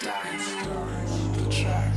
stars, the track.